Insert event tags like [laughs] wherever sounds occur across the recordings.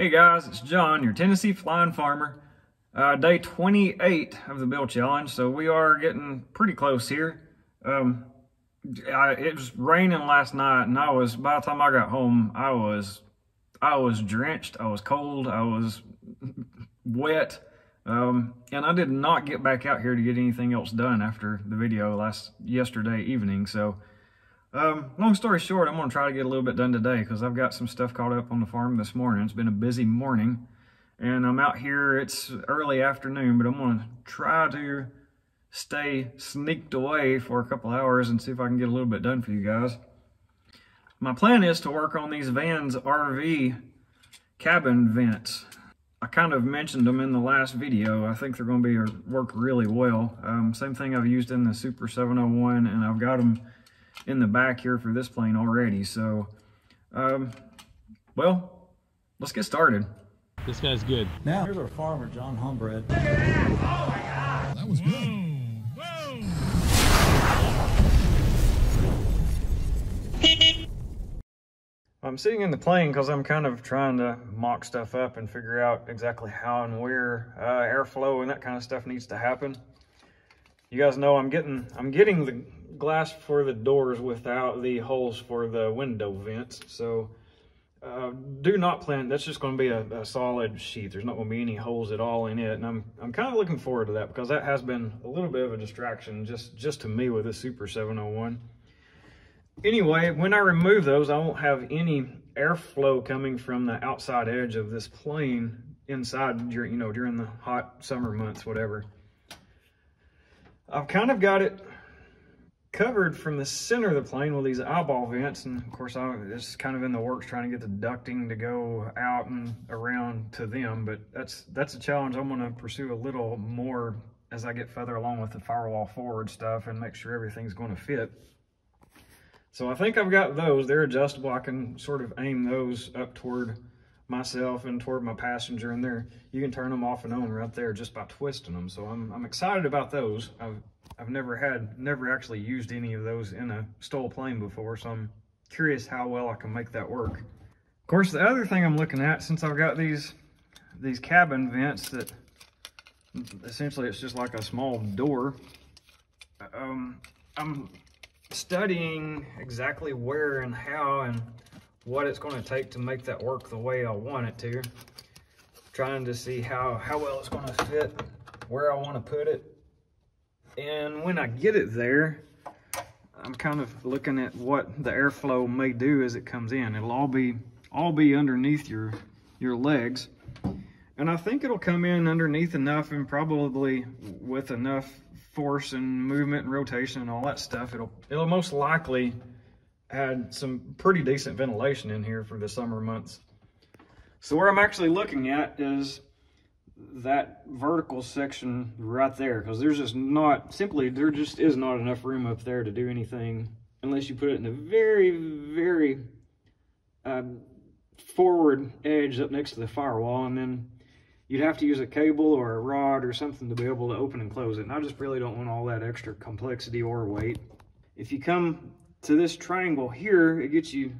Hey guys, it's John, your Tennessee Flying Farmer. Uh, day 28 of the Build Challenge, so we are getting pretty close here. Um, I, it was raining last night, and I was by the time I got home, I was I was drenched, I was cold, I was [laughs] wet, um, and I did not get back out here to get anything else done after the video last yesterday evening. So um, long story short, I'm going to try to get a little bit done today because I've got some stuff caught up on the farm this morning. It's been a busy morning. And I'm out here, it's early afternoon, but I'm going to try to stay sneaked away for a couple hours and see if I can get a little bit done for you guys. My plan is to work on these Vans RV cabin vents. I kind of mentioned them in the last video. I think they're going to be work really well. Um, same thing I've used in the Super 701, and I've got them in the back here for this plane already. So, um, well, let's get started. This guy's good. Now, here's our farmer, John Humberd. Look at that! Oh my God. That was good. Whoa. I'm sitting in the plane because I'm kind of trying to mock stuff up and figure out exactly how and where uh, airflow and that kind of stuff needs to happen. You guys know I'm getting I'm getting the glass for the doors without the holes for the window vents. So uh, do not plan, that's just going to be a, a, solid sheet. There's not going to be any holes at all in it. And I'm, I'm kind of looking forward to that because that has been a little bit of a distraction just, just to me with the Super 701. Anyway, when I remove those, I won't have any airflow coming from the outside edge of this plane inside during, you know, during the hot summer months, whatever. I've kind of got it covered from the center of the plane with these eyeball vents. And of course, I was kind of in the works trying to get the ducting to go out and around to them. But that's that's a challenge I'm going to pursue a little more as I get further along with the firewall forward stuff and make sure everything's going to fit. So I think I've got those. They're adjustable. I can sort of aim those up toward myself and toward my passenger and there you can turn them off and on right there just by twisting them. So I'm, I'm excited about those. I've I've never had, never actually used any of those in a STOL plane before, so I'm curious how well I can make that work. Of course, the other thing I'm looking at, since I've got these, these cabin vents that essentially it's just like a small door, um, I'm studying exactly where and how and what it's going to take to make that work the way I want it to. Trying to see how, how well it's going to fit, where I want to put it, and when I get it there, I'm kind of looking at what the airflow may do as it comes in. It'll all be all be underneath your your legs. And I think it'll come in underneath enough and probably with enough force and movement and rotation and all that stuff, it'll it'll most likely add some pretty decent ventilation in here for the summer months. So where I'm actually looking at is that vertical section right there because there's just not simply there just is not enough room up there to do anything unless you put it in the very very um, forward edge up next to the firewall and then you'd have to use a cable or a rod or something to be able to open and close it and I just really don't want all that extra complexity or weight. If you come to this triangle here it gets you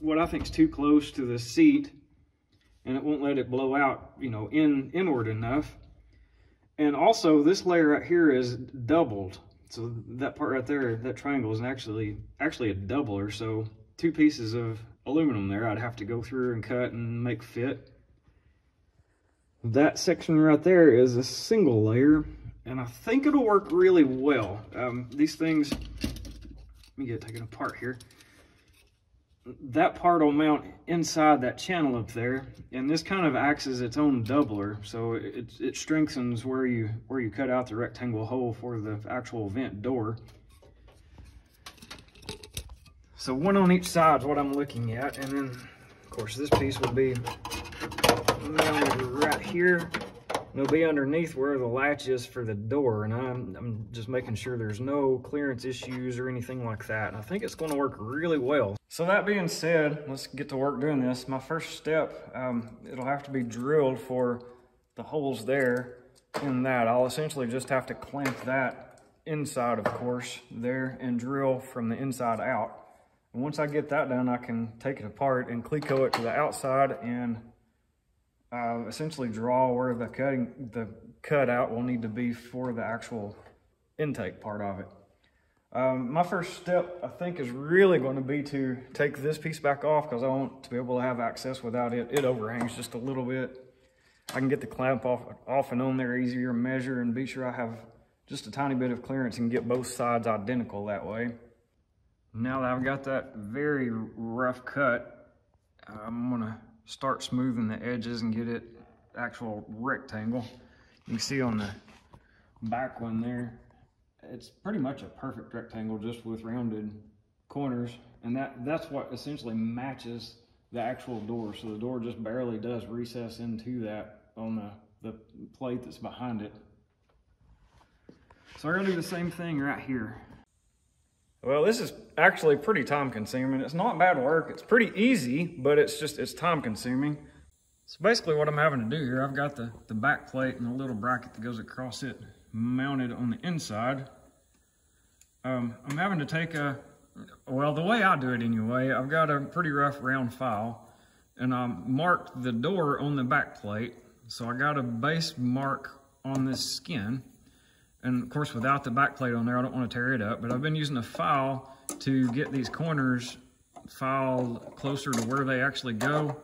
what I think is too close to the seat and it won't let it blow out, you know, in inward enough. And also this layer right here is doubled. So that part right there, that triangle is actually actually a doubler. So two pieces of aluminum there I'd have to go through and cut and make fit. That section right there is a single layer and I think it'll work really well. Um, these things, let me get it taken apart here that part will mount inside that channel up there and this kind of acts as its own doubler so it, it strengthens where you where you cut out the rectangle hole for the actual vent door. So one on each side is what I'm looking at and then of course this piece will be mounted right here It'll be underneath where the latch is for the door, and I'm, I'm just making sure there's no clearance issues or anything like that. And I think it's gonna work really well. So that being said, let's get to work doing this. My first step, um, it'll have to be drilled for the holes there in that. I'll essentially just have to clamp that inside, of course, there and drill from the inside out. And once I get that done, I can take it apart and cleco it to the outside and uh, essentially draw where the cutting, the cutout will need to be for the actual intake part of it. Um, my first step, I think, is really going to be to take this piece back off because I want to be able to have access without it. It overhangs just a little bit. I can get the clamp off, off and on there easier, measure, and be sure I have just a tiny bit of clearance and get both sides identical that way. Now that I've got that very rough cut, I'm gonna start smoothing the edges and get it actual rectangle. You can see on the back one there, it's pretty much a perfect rectangle just with rounded corners. And that, that's what essentially matches the actual door. So the door just barely does recess into that on the, the plate that's behind it. So I'm gonna do the same thing right here. Well, this is actually pretty time consuming. It's not bad work. It's pretty easy, but it's just, it's time consuming. So basically what I'm having to do here, I've got the, the back plate and the little bracket that goes across it mounted on the inside. Um, I'm having to take a, well, the way I do it anyway, I've got a pretty rough round file and I marked the door on the back plate. So I got a base mark on this skin. And of course, without the back plate on there, I don't want to tear it up, but I've been using a file to get these corners filed closer to where they actually go.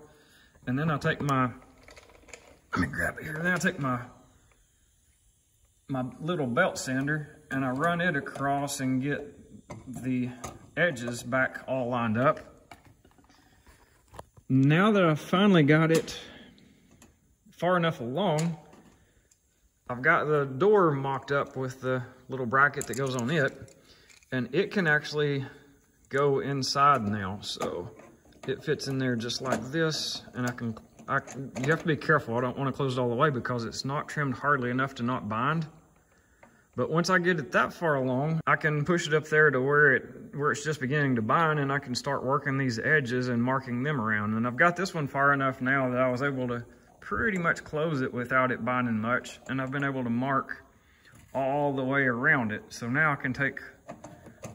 And then I'll take my, let me grab it here. Then I'll take my, my little belt sander and I run it across and get the edges back all lined up. Now that I've finally got it far enough along, I've got the door mocked up with the little bracket that goes on it, and it can actually go inside now. So it fits in there just like this, and I can, I, you have to be careful. I don't want to close it all the way because it's not trimmed hardly enough to not bind. But once I get it that far along, I can push it up there to where it where it's just beginning to bind and I can start working these edges and marking them around. And I've got this one far enough now that I was able to pretty much close it without it binding much. And I've been able to mark all the way around it. So now I can take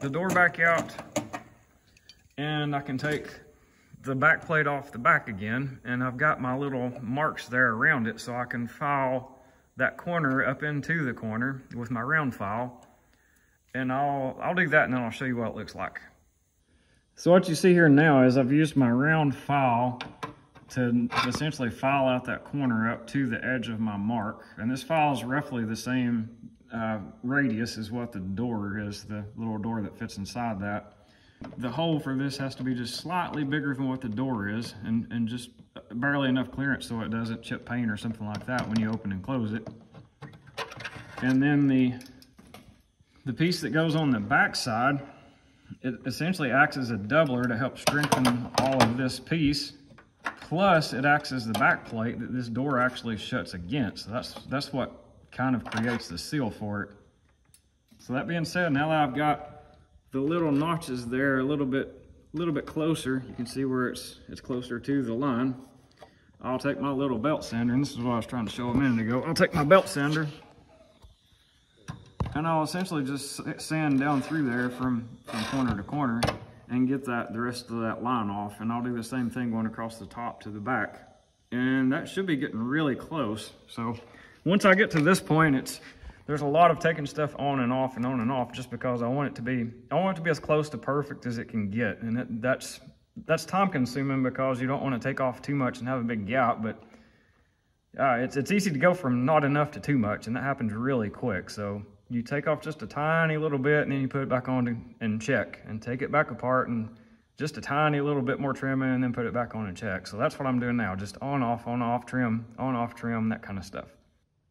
the door back out and I can take the back plate off the back again. And I've got my little marks there around it so I can file that corner up into the corner with my round file. And I'll, I'll do that and then I'll show you what it looks like. So what you see here now is I've used my round file to essentially file out that corner up to the edge of my mark. And this file is roughly the same uh, radius as what the door is, the little door that fits inside that. The hole for this has to be just slightly bigger than what the door is and, and just barely enough clearance so it doesn't chip paint or something like that when you open and close it. And then the, the piece that goes on the back side, it essentially acts as a doubler to help strengthen all of this piece. Plus, it acts as the back plate that this door actually shuts against. So that's, that's what kind of creates the seal for it. So that being said, now that I've got the little notches there a little bit a little bit closer, you can see where it's it's closer to the line. I'll take my little belt sander, and this is what I was trying to show a minute ago. I'll take my belt sander, and I'll essentially just sand down through there from, from corner to corner and get that the rest of that line off. And I'll do the same thing going across the top to the back. And that should be getting really close. So once I get to this point, it's there's a lot of taking stuff on and off and on and off just because I want it to be I want it to be as close to perfect as it can get. And it, that's that's time consuming because you don't want to take off too much and have a big gap, but uh, it's, it's easy to go from not enough to too much, and that happens really quick. So you take off just a tiny little bit, and then you put it back on to, and check, and take it back apart, and just a tiny little bit more trimming, and then put it back on and check. So that's what I'm doing now, just on, off, on, off, trim, on, off, trim, that kind of stuff.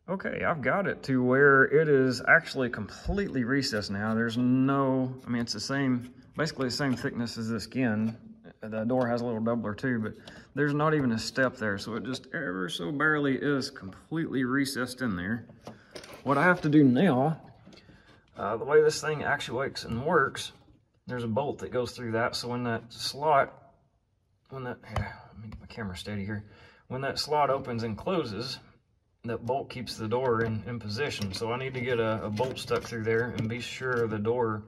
Okay, I've got it to where it is actually completely recessed now. There's no, I mean, it's the same, basically the same thickness as the skin. The door has a little doubler too, but there's not even a step there. So it just ever so barely is completely recessed in there. What I have to do now, uh, the way this thing actuates and works, there's a bolt that goes through that. So when that slot, when that, here, let me get my camera steady here. When that slot opens and closes, that bolt keeps the door in, in position. So I need to get a, a bolt stuck through there and be sure the door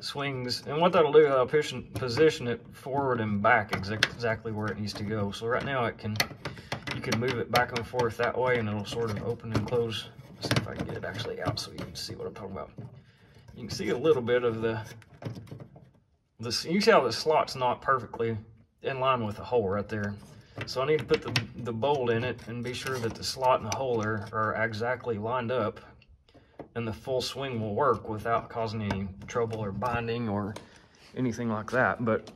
swings. And what that'll do, I'll position, position it forward and back exactly where it needs to go. So right now it can, you can move it back and forth that way and it'll sort of open and close. See if I can get it actually out so you can see what I'm talking about. You can see a little bit of the, this, you see how the slot's not perfectly in line with the hole right there. So I need to put the, the bolt in it and be sure that the slot and the hole are, are exactly lined up and the full swing will work without causing any trouble or binding or anything like that. But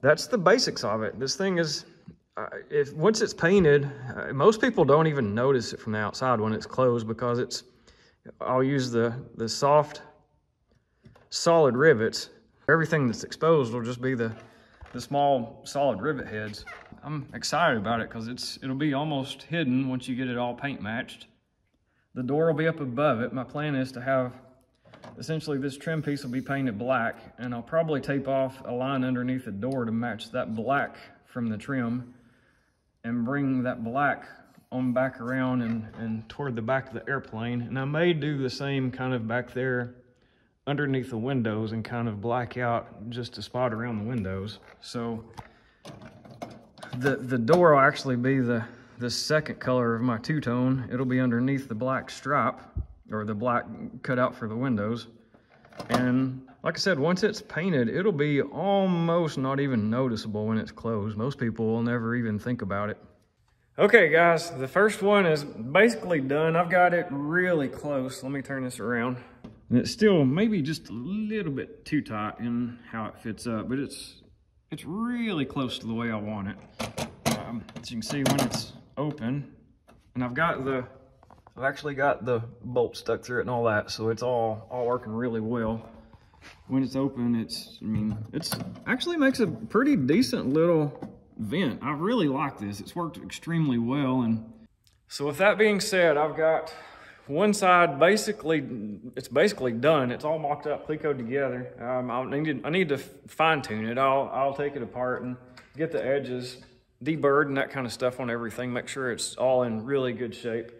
that's the basics of it. This thing is, if once it's painted, uh, most people don't even notice it from the outside when it's closed because it's, I'll use the, the soft, solid rivets. Everything that's exposed will just be the, the small solid rivet heads. I'm excited about it because it's it'll be almost hidden once you get it all paint matched. The door will be up above it. My plan is to have essentially this trim piece will be painted black and I'll probably tape off a line underneath the door to match that black from the trim and bring that black on back around and, and toward the back of the airplane. And I may do the same kind of back there underneath the windows and kind of black out just a spot around the windows. So the, the door will actually be the, the second color of my two-tone. It'll be underneath the black stripe or the black cutout for the windows. And like I said, once it's painted, it'll be almost not even noticeable when it's closed. Most people will never even think about it. Okay, guys, the first one is basically done. I've got it really close. Let me turn this around. And it's still maybe just a little bit too tight in how it fits up, but it's it's really close to the way I want it. Um, as you can see when it's open, and I've got the, I've actually got the bolt stuck through it and all that, so it's all, all working really well. When it's open, it's, I mean, it's actually makes a pretty decent little vent. I really like this. It's worked extremely well. And so with that being said, I've got one side basically, it's basically done. It's all mocked up, Clecoed together. Um, I need, I need to fine tune it. I'll, I'll take it apart and get the edges deburred and that kind of stuff on everything. Make sure it's all in really good shape.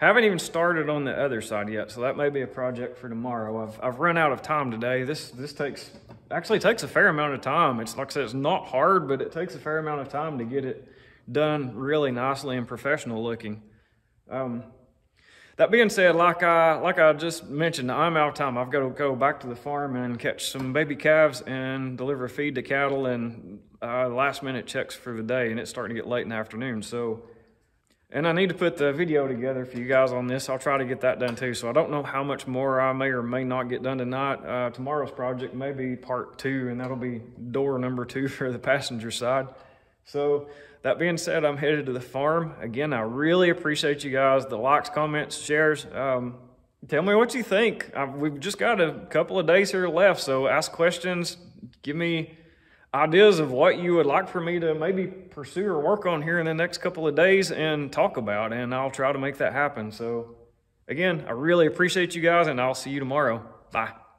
Haven't even started on the other side yet, so that may be a project for tomorrow. I've, I've run out of time today. This this takes actually takes a fair amount of time. It's like I said, it's not hard, but it takes a fair amount of time to get it done really nicely and professional looking. Um, that being said, like I like I just mentioned, I'm out of time. I've got to go back to the farm and catch some baby calves and deliver feed to cattle and uh, last minute checks for the day. And it's starting to get late in the afternoon. So, and I need to put the video together for you guys on this. I'll try to get that done too. So I don't know how much more I may or may not get done tonight. Uh, tomorrow's project may be part two, and that'll be door number two [laughs] for the passenger side. So that being said, I'm headed to the farm. Again, I really appreciate you guys, the likes, comments, shares. Um, tell me what you think. I, we've just got a couple of days here left, so ask questions. Give me ideas of what you would like for me to maybe pursue or work on here in the next couple of days and talk about, and I'll try to make that happen. So again, I really appreciate you guys, and I'll see you tomorrow. Bye.